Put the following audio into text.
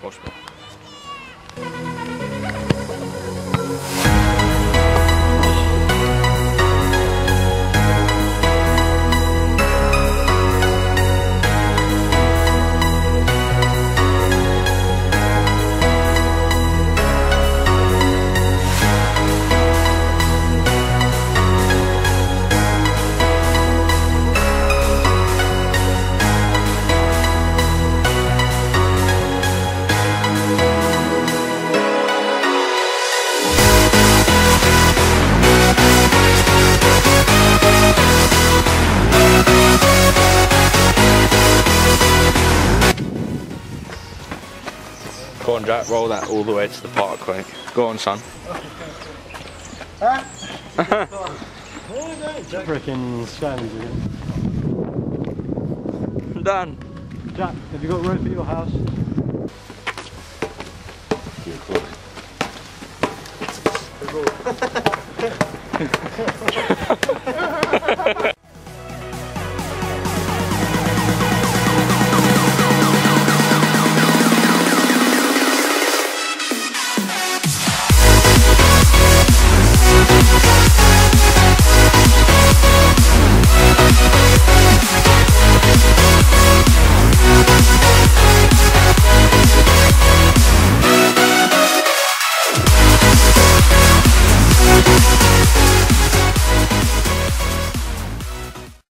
Prost noch. On, Jack. Roll that all the way to the park, quick. Go on, son. Freaking scavenger. Done. Jack, have you got rope at your house? You're close.